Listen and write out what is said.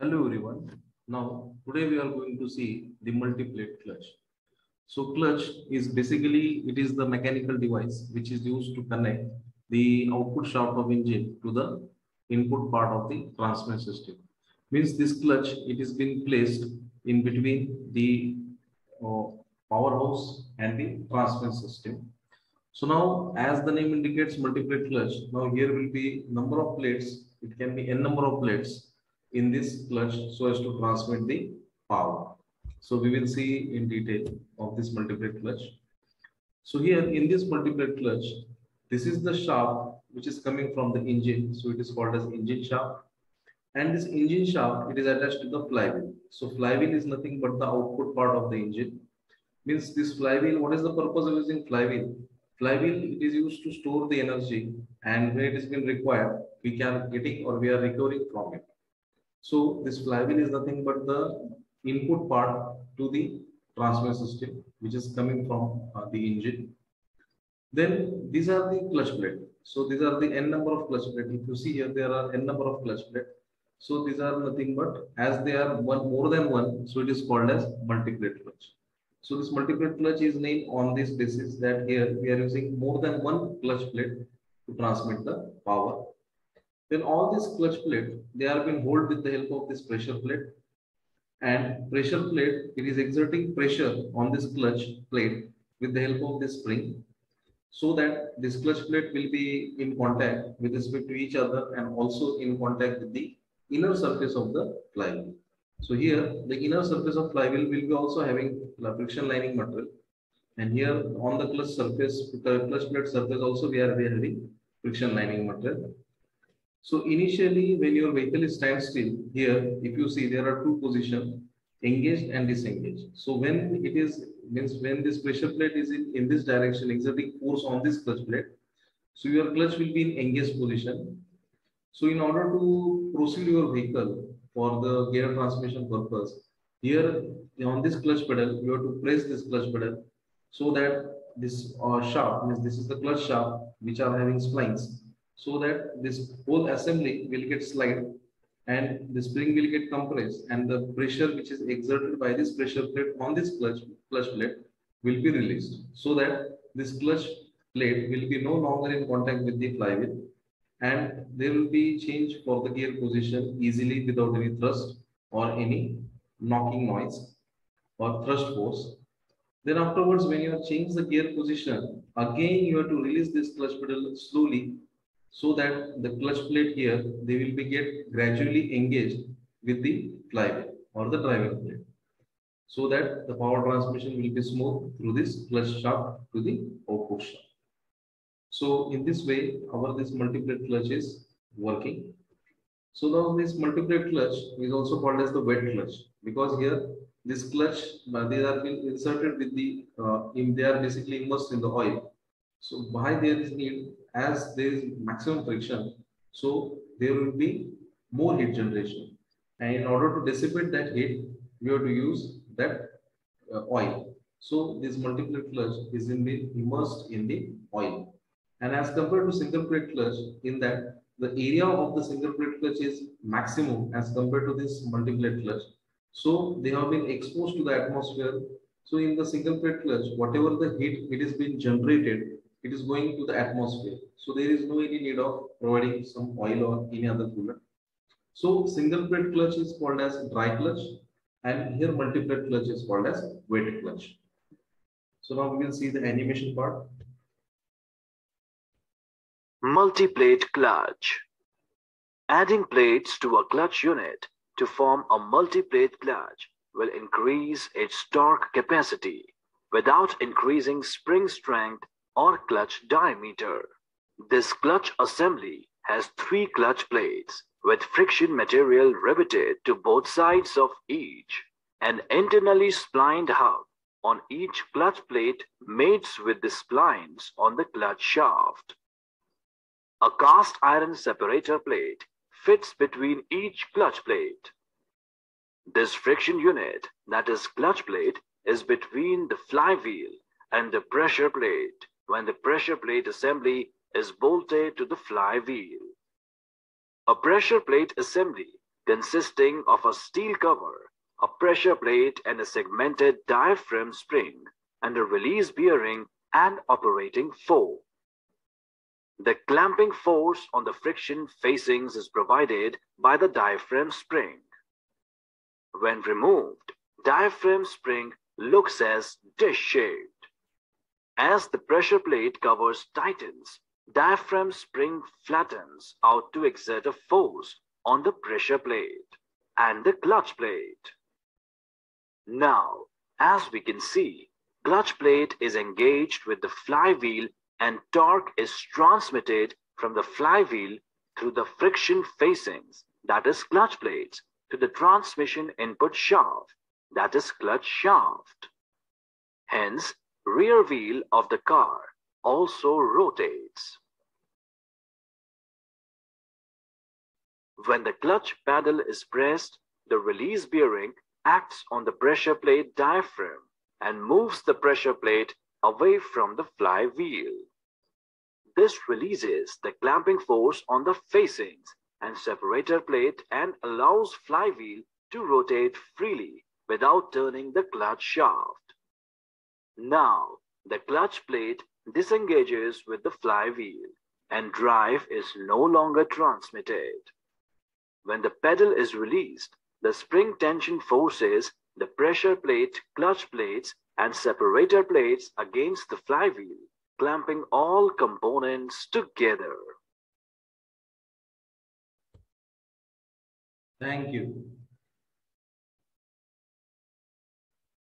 Hello everyone. Now today we are going to see the multi-plate clutch. So clutch is basically it is the mechanical device which is used to connect the output shaft of engine to the input part of the transmission system. Means this clutch it is been placed in between the uh, powerhouse and the transmission system. So now as the name indicates multi-plate clutch, now here will be number of plates. It can be n number of plates in this clutch so as to transmit the power. So we will see in detail of this multiplate clutch. So here in this multiplate clutch, this is the shaft which is coming from the engine. So it is called as engine shaft. And this engine shaft, it is attached to the flywheel. So flywheel is nothing but the output part of the engine. Means this flywheel, what is the purpose of using flywheel? Flywheel, it is used to store the energy and when it is been required, we can getting or we are recovering from it. So this flywheel is nothing but the input part to the transmission system, which is coming from uh, the engine. Then these are the clutch plate. So these are the n number of clutch plate. If you see here, there are n number of clutch plate. So these are nothing but as they are one more than one, so it is called as multi-plate clutch. So this multi-plate clutch is named on this basis that here we are using more than one clutch plate to transmit the power then all these clutch plate, they are being held with the help of this pressure plate. And pressure plate, it is exerting pressure on this clutch plate with the help of this spring so that this clutch plate will be in contact with respect to each other and also in contact with the inner surface of the flywheel. So here the inner surface of flywheel will be also having friction lining material and here on the clutch surface, the clutch plate surface also we are having friction lining material so initially, when your vehicle is still, here, if you see there are two positions, engaged and disengaged. So when it is, means when this pressure plate is in, in this direction, exerting force on this clutch plate, so your clutch will be in engaged position. So in order to proceed your vehicle for the gear transmission purpose, here on this clutch pedal, you have to press this clutch pedal so that this uh, shaft, means this is the clutch shaft, which are having splines so that this whole assembly will get slide and the spring will get compressed and the pressure which is exerted by this pressure plate on this clutch, clutch plate will be released so that this clutch plate will be no longer in contact with the flywheel and there will be change for the gear position easily without any thrust or any knocking noise or thrust force. Then afterwards, when you have changed the gear position, again you have to release this clutch pedal slowly so that the clutch plate here, they will be get gradually engaged with the flywheel or the driving plate so that the power transmission will be smooth through this clutch shaft to the output shaft. So in this way, our this multiplate clutch is working. So now this multiplate clutch is also called as the wet clutch because here this clutch uh, they are being inserted with the uh, in, they are basically immersed in the oil. So why there is need as there is maximum friction, so there will be more heat generation. And in order to dissipate that heat, we have to use that uh, oil. So this multiplate clutch is in the, immersed in the oil. And as compared to single plate clutch, in that the area of the single plate clutch is maximum as compared to this multiplate clutch. So they have been exposed to the atmosphere. So in the single plate clutch, whatever the heat it is being generated, it is going to the atmosphere. So there is no any need of providing some oil or any other coolant. So single plate clutch is called as dry clutch and here multi-plate clutch is called as wet clutch. So now we will see the animation part. Multi-plate clutch. Adding plates to a clutch unit to form a multi-plate clutch will increase its torque capacity without increasing spring strength or clutch diameter. This clutch assembly has three clutch plates with friction material riveted to both sides of each. An internally splined hub on each clutch plate mates with the splines on the clutch shaft. A cast iron separator plate fits between each clutch plate. This friction unit, that is clutch plate, is between the flywheel and the pressure plate when the pressure plate assembly is bolted to the flywheel. A pressure plate assembly consisting of a steel cover, a pressure plate and a segmented diaphragm spring, and a release bearing and operating fork. The clamping force on the friction facings is provided by the diaphragm spring. When removed, diaphragm spring looks as dish-shaped. As the pressure plate covers tightens, diaphragm spring flattens out to exert a force on the pressure plate and the clutch plate. Now, as we can see, clutch plate is engaged with the flywheel and torque is transmitted from the flywheel through the friction facings, that is clutch plates, to the transmission input shaft, that is clutch shaft. Hence, rear wheel of the car also rotates. When the clutch pedal is pressed, the release bearing acts on the pressure plate diaphragm and moves the pressure plate away from the flywheel. This releases the clamping force on the facings and separator plate and allows flywheel to rotate freely without turning the clutch shaft. Now, the clutch plate disengages with the flywheel and drive is no longer transmitted. When the pedal is released, the spring tension forces the pressure plate, clutch plates, and separator plates against the flywheel, clamping all components together. Thank you.